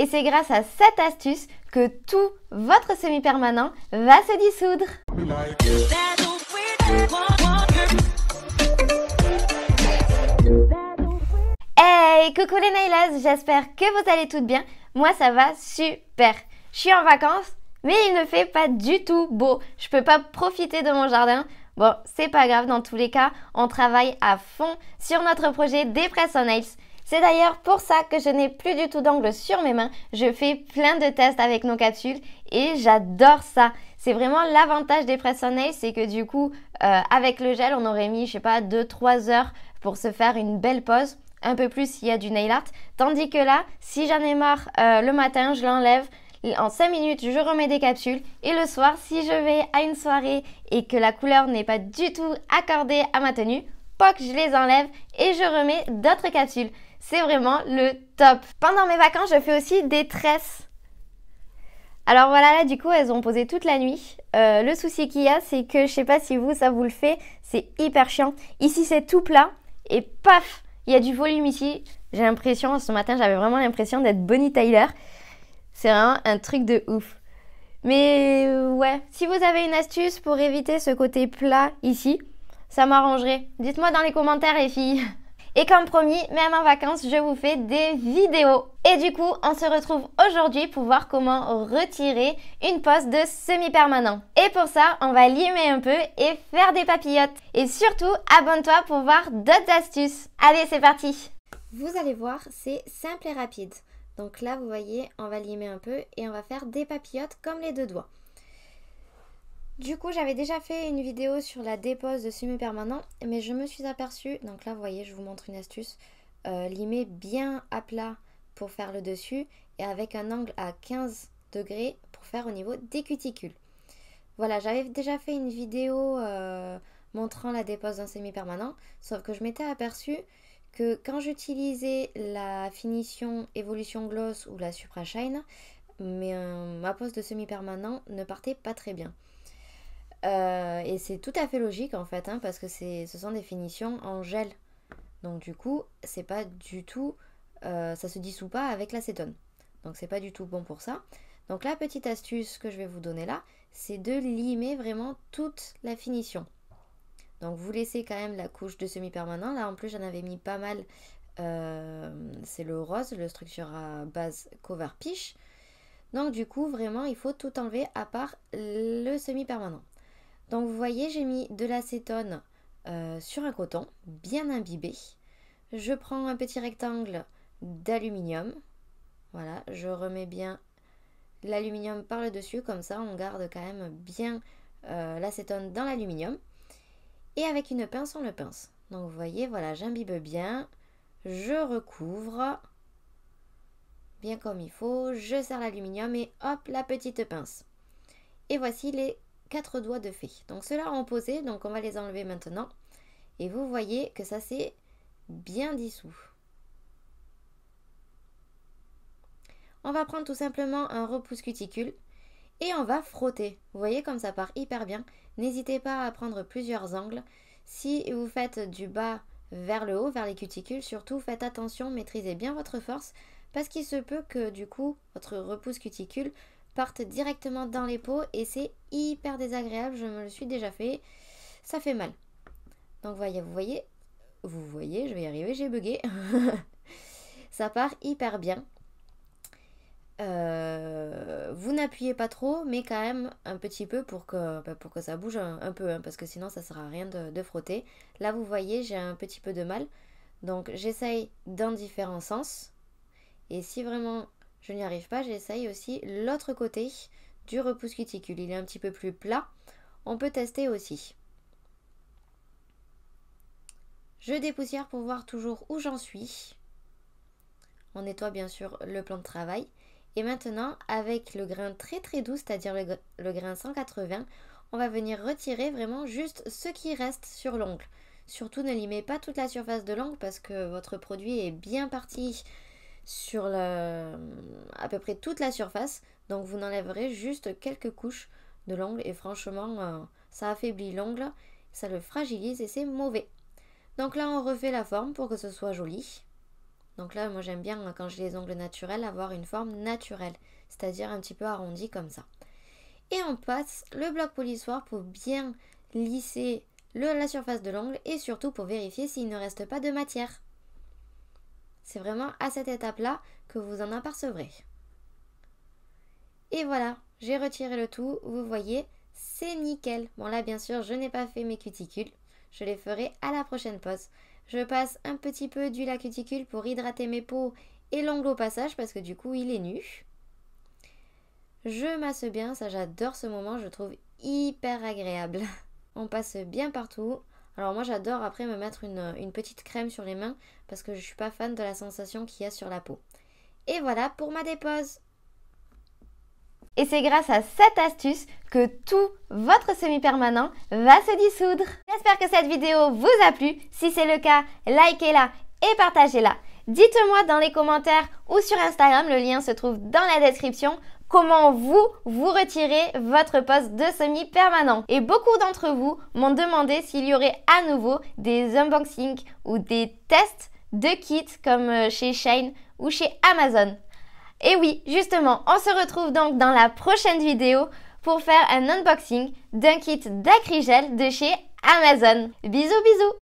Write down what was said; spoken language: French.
Et c'est grâce à cette astuce que tout votre semi-permanent va se dissoudre. Hey, coucou les nailers, j'espère que vous allez toutes bien. Moi ça va super. Je suis en vacances, mais il ne fait pas du tout beau. Je peux pas profiter de mon jardin. Bon, c'est pas grave, dans tous les cas, on travaille à fond sur notre projet des Nails. C'est d'ailleurs pour ça que je n'ai plus du tout d'angle sur mes mains. Je fais plein de tests avec nos capsules et j'adore ça. C'est vraiment l'avantage des press nails, c'est que du coup, euh, avec le gel, on aurait mis, je sais pas, 2-3 heures pour se faire une belle pause un peu plus s'il y a du nail art. Tandis que là, si j'en ai marre euh, le matin, je l'enlève. En 5 minutes, je remets des capsules. Et le soir, si je vais à une soirée et que la couleur n'est pas du tout accordée à ma tenue, poc, je les enlève et je remets d'autres capsules. C'est vraiment le top. Pendant mes vacances, je fais aussi des tresses. Alors voilà, là du coup, elles ont posé toute la nuit. Euh, le souci qu'il y a, c'est que je sais pas si vous, ça vous le fait, c'est hyper chiant. Ici, c'est tout plat et paf, il y a du volume ici. J'ai l'impression, ce matin, j'avais vraiment l'impression d'être Bonnie Tyler. C'est vraiment un truc de ouf. Mais euh, ouais, si vous avez une astuce pour éviter ce côté plat ici, ça m'arrangerait. Dites-moi dans les commentaires les filles. Et comme promis, même en vacances, je vous fais des vidéos. Et du coup, on se retrouve aujourd'hui pour voir comment retirer une pose de semi-permanent. Et pour ça, on va limer un peu et faire des papillotes. Et surtout, abonne-toi pour voir d'autres astuces. Allez, c'est parti Vous allez voir, c'est simple et rapide. Donc là, vous voyez, on va limer un peu et on va faire des papillotes comme les deux doigts. Du coup, j'avais déjà fait une vidéo sur la dépose de semi-permanent, mais je me suis aperçue, donc là, vous voyez, je vous montre une astuce, euh, limer bien à plat pour faire le dessus et avec un angle à 15 degrés pour faire au niveau des cuticules. Voilà, j'avais déjà fait une vidéo euh, montrant la dépose d'un semi-permanent, sauf que je m'étais aperçue que quand j'utilisais la finition Evolution Gloss ou la Supra Shine, euh, ma pose de semi-permanent ne partait pas très bien. Euh, et c'est tout à fait logique en fait, hein, parce que ce sont des finitions en gel. Donc du coup, c'est pas du tout, euh, ça se dissout pas avec l'acétone. Donc c'est pas du tout bon pour ça. Donc la petite astuce que je vais vous donner là, c'est de limer vraiment toute la finition. Donc vous laissez quand même la couche de semi-permanent. Là en plus j'en avais mis pas mal. Euh, c'est le rose, le structure à base cover piche. Donc du coup vraiment il faut tout enlever à part le semi-permanent. Donc vous voyez, j'ai mis de l'acétone euh, sur un coton bien imbibé. Je prends un petit rectangle d'aluminium. Voilà, je remets bien l'aluminium par le dessus, comme ça on garde quand même bien euh, l'acétone dans l'aluminium. Et avec une pince, on le pince. Donc vous voyez, voilà, j'imbibe bien, je recouvre bien comme il faut, je serre l'aluminium et hop, la petite pince. Et voici les quatre doigts de fée. Donc ceux-là ont posé, donc on va les enlever maintenant. Et vous voyez que ça s'est bien dissous. On va prendre tout simplement un repousse cuticule et on va frotter. Vous voyez comme ça part hyper bien. N'hésitez pas à prendre plusieurs angles. Si vous faites du bas vers le haut, vers les cuticules, surtout faites attention, maîtrisez bien votre force parce qu'il se peut que du coup votre repousse cuticule partent directement dans les peaux et c'est hyper désagréable, je me le suis déjà fait, ça fait mal. Donc voyez, vous voyez, vous voyez, je vais y arriver, j'ai bugué. ça part hyper bien. Euh, vous n'appuyez pas trop, mais quand même un petit peu pour que, bah, pour que ça bouge un, peu, hein, parce que sinon ça sert à rien de, de frotter. Là, vous voyez, j'ai un petit peu de mal. Donc j'essaye dans différents sens. Et si vraiment je n'y arrive pas, j'essaye aussi l'autre côté du repousse cuticule. Il est un petit peu plus plat. On peut tester aussi. Je dépoussière pour voir toujours où j'en suis. On nettoie bien sûr le plan de travail. Et maintenant, avec le grain très très doux, c'est-à-dire le, le, grain 180, on va venir retirer vraiment juste ce qui reste sur l'ongle. Surtout ne limez pas toute la surface de l'ongle parce que votre produit est bien parti sur à peu près toute la surface. Donc vous enlèverez juste quelques couches de l'ongle et franchement euh, ça affaiblit l'ongle, ça le fragilise et c'est mauvais. Donc là on refait la forme pour que ce soit joli. Donc là, moi j'aime bien quand j'ai les ongles naturels avoir une forme naturelle, c'est-à-dire un petit peu arrondi comme ça. Et on passe le bloc polissoir pour bien lisser la surface de l'ongle et surtout pour vérifier s'il ne reste pas de matière. C'est vraiment à cette étape-là que vous en apercevrez. Et voilà, j'ai retiré le tout, vous voyez, c'est nickel. Bon là bien sûr, je n'ai pas fait mes cuticules, je les ferai à la prochaine pause. Je passe un petit peu d'huile à cuticule pour hydrater mes peaux et l'ongle au passage parce que du coup il est nu. Je masse bien, ça j'adore ce moment, je trouve hyper agréable. On passe bien partout. Alors moi j'adore après me mettre une, petite crème sur les mains parce que je ne suis pas fan de la sensation qu'il y a sur la peau. Et voilà pour ma dépose. Et c'est grâce à cette astuce que tout votre semi-permanent va se dissoudre. J'espère que cette vidéo vous a plu. Si c'est le cas, likez-la et partagez-la. Dites-moi dans les commentaires ou sur Instagram, le lien se trouve dans la description, comment vous, vous retirez votre poste de semi-permanent? Et beaucoup d'entre vous m'ont demandé s'il y aurait à nouveau des unboxings ou des tests de kits comme euh, chez Shane ou chez Amazon. Et oui, justement, on se retrouve donc dans la prochaine vidéo pour faire un unboxing d'un kit d'acrygel de chez Amazon. Bisous bisous